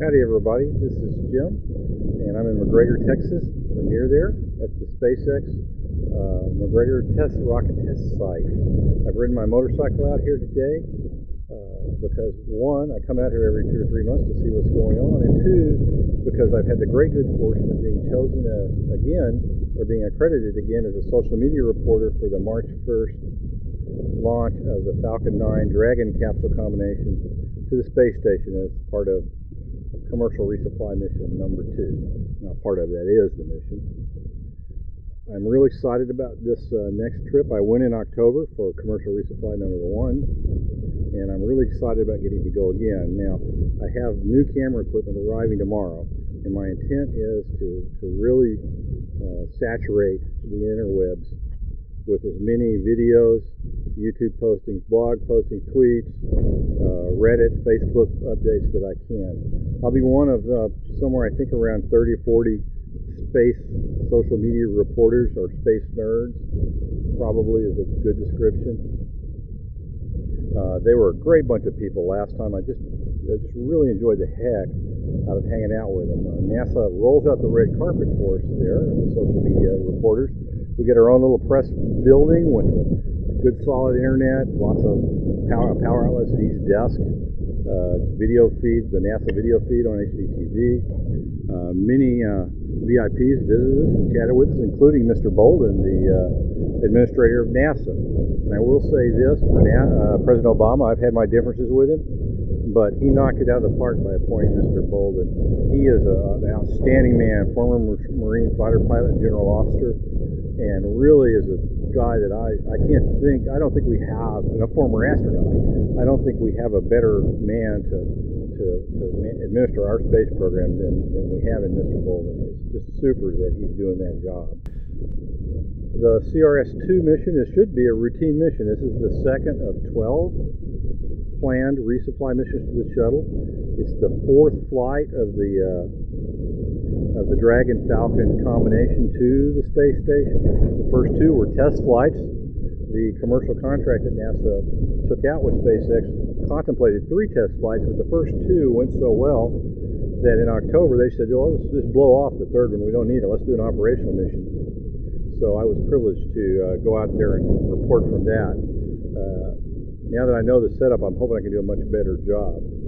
Howdy, everybody. This is Jim, and I'm in McGregor, Texas, or near there, at the SpaceX uh, McGregor test rocket test site. I've ridden my motorcycle out here today uh, because one, I come out here every two or three months to see what's going on, and two, because I've had the great good fortune of being chosen as again, or being accredited again as a social media reporter for the March 1st launch of the Falcon 9 Dragon capsule combination to the space station as part of commercial resupply mission number two. Now, part of that is the mission. I'm really excited about this uh, next trip. I went in October for commercial resupply number one, and I'm really excited about getting to go again. Now, I have new camera equipment arriving tomorrow, and my intent is to, to really uh, saturate the interwebs with as many videos, YouTube postings, blog postings, tweets, uh, Reddit, Facebook updates that I can. I'll be one of uh, somewhere I think around 30 or 40 space social media reporters or space nerds, probably is a good description. Uh, they were a great bunch of people last time. I just, I just really enjoyed the heck out of hanging out with them. Uh, NASA rolls out the red carpet for us there, the social media reporters. We get our own little press building with good solid internet, lots of power, power outlets at each desk, video feed, the NASA video feed on HDTV. Uh, many uh, VIPs visited us and chatted with us, including Mr. Bolden, the uh, administrator of NASA. And I will say this for Na- uh, President Obama, I've had my differences with him but he knocked it out of the park by appointing Mr. Bolden. He is a, an outstanding man, former Marine fighter pilot general officer, and really is a guy that I, I can't think, I don't think we have, and a former astronaut, I don't think we have a better man to, to, to administer our space program than, than we have in Mr. Bolden. It's just super that he's doing that job. The CRS-2 mission, this should be a routine mission. This is the second of 12 planned resupply missions to the shuttle. It's the fourth flight of the uh, of the Dragon Falcon combination to the space station. The first two were test flights. The commercial contract that NASA took out with SpaceX contemplated three test flights, but the first two went so well that in October they said, well, let's just blow off the third one. We don't need it. Let's do an operational mission." So I was privileged to uh, go out there and report from that. Uh, now that I know the setup, I'm hoping I can do a much better job.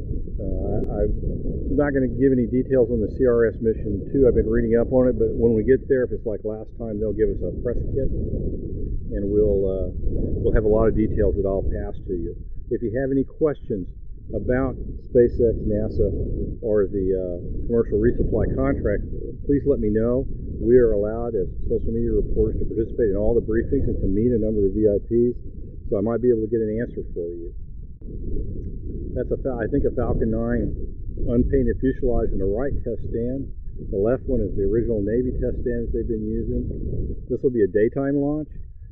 Uh, I'm not going to give any details on the CRS mission 2. I've been reading up on it, but when we get there, if it's like last time, they'll give us a press kit, and we'll uh, we'll have a lot of details that I'll pass to you. If you have any questions about SpaceX, NASA, or the uh, commercial resupply contract, please let me know. We are allowed as social media reporters to participate in all the briefings and to meet a number of VIPs, so I might be able to get an answer for you. That's a, I think, a Falcon 9 unpainted fuselage in the right test stand. The left one is the original Navy test stand that they've been using. This will be a daytime launch.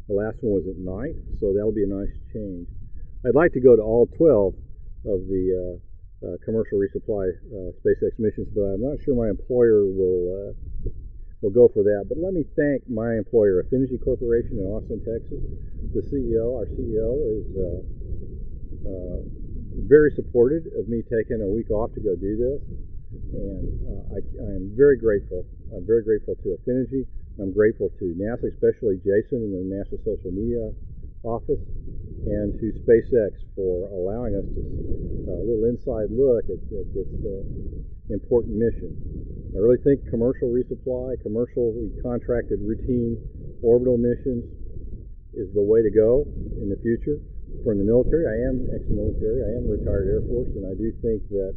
The last one was at night, so that'll be a nice change. I'd like to go to all 12 of the uh, uh, commercial resupply uh, SpaceX missions, but I'm not sure my employer will uh, will go for that. But let me thank my employer, Affinity Corporation in Austin, Texas. The CEO, our CEO, is uh, uh, very supportive of me taking a week off to go do this, and uh, I, I, am very grateful. I'm very grateful to Affinity. I'm grateful to NASA, especially Jason in the NASA social media office, and to SpaceX for allowing us to uh, a little inside look at, at this uh, important mission. I really think commercial resupply, commercially contracted routine orbital missions is the way to go in the future from the military. I am ex-military. I am retired Air Force, and I do think that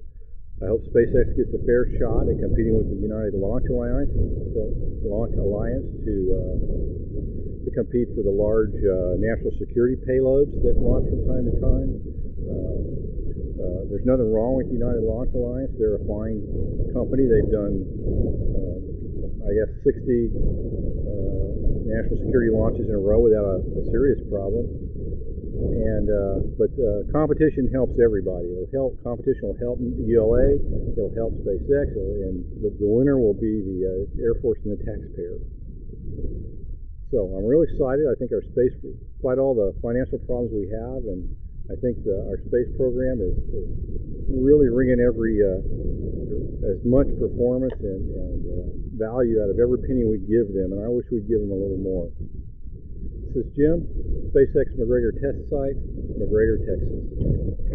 I hope SpaceX gets a fair shot at competing with the United Launch Alliance, Launch Alliance to uh, to compete for the large uh, national security payloads that launch from time to time. Uh, uh there's nothing wrong with United Launch Alliance. They're a fine company. They've done, uh, I guess, 60 uh, national security launches in a row without a, a serious problem and uh, but uh, competition helps everybody. It'll help competition will help ULA, it'll help SpaceX, and the, the winner will be the uh, Air Force and the taxpayer. So I'm really excited. I think our space, despite all the financial problems we have, and I think the, our space program is, is really ringing every uh, as much performance and, and uh, value out of every penny we give them, and I wish we'd give them a little more. This is Jim, SpaceX McGregor Test Site, McGregor, Texas.